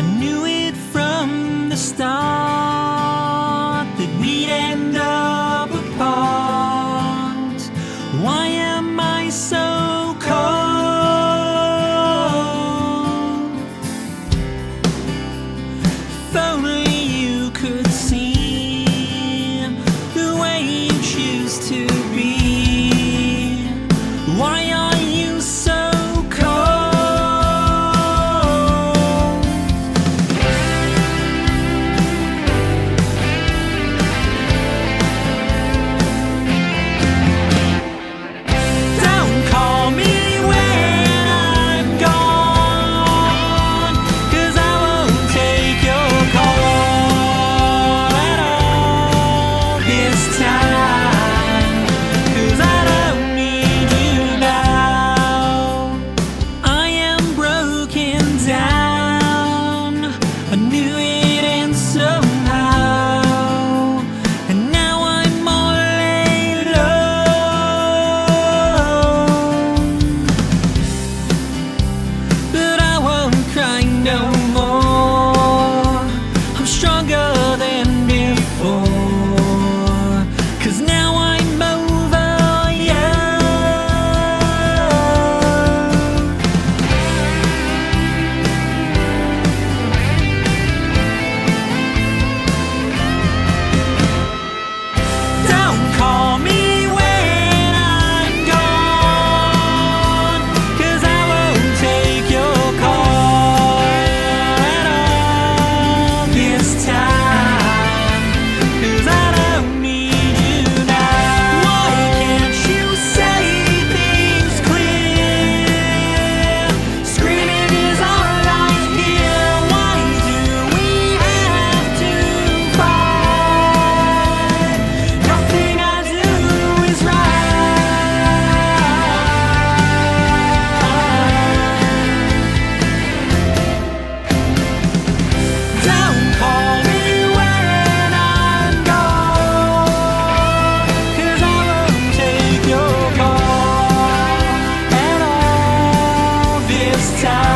I knew it from the start. last time. time.